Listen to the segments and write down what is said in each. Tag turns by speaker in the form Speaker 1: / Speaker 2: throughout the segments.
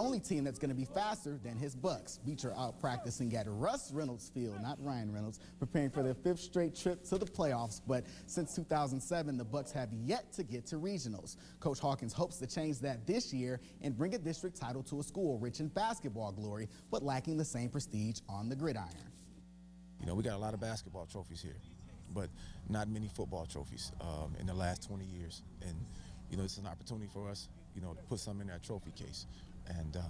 Speaker 1: only team that's going to be faster than his Bucks. Beecher out practicing at Russ Reynolds Field, not Ryan Reynolds, preparing for their fifth straight trip to the playoffs. But since 2007, the Bucks have yet to get to regionals. Coach Hawkins hopes to change that this year and bring a district title to a school rich in basketball glory, but lacking the same prestige on the gridiron.
Speaker 2: You know, we got a lot of basketball trophies here, but not many football trophies um, in the last 20 years. And, you know, it's an opportunity for us, you know, to put some in that trophy case. And, um,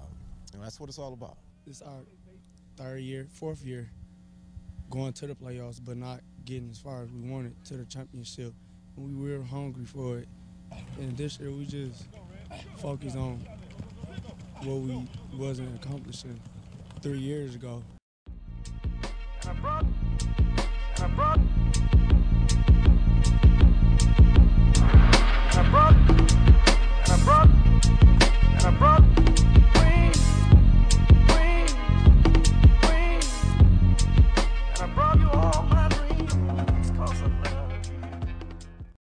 Speaker 2: that's what it's all about.
Speaker 3: It's our third year, fourth year, going to the playoffs, but not getting as far as we wanted to the championship. And we were hungry for it. And this year we just focused on what we wasn't accomplishing three years ago.
Speaker 4: I brought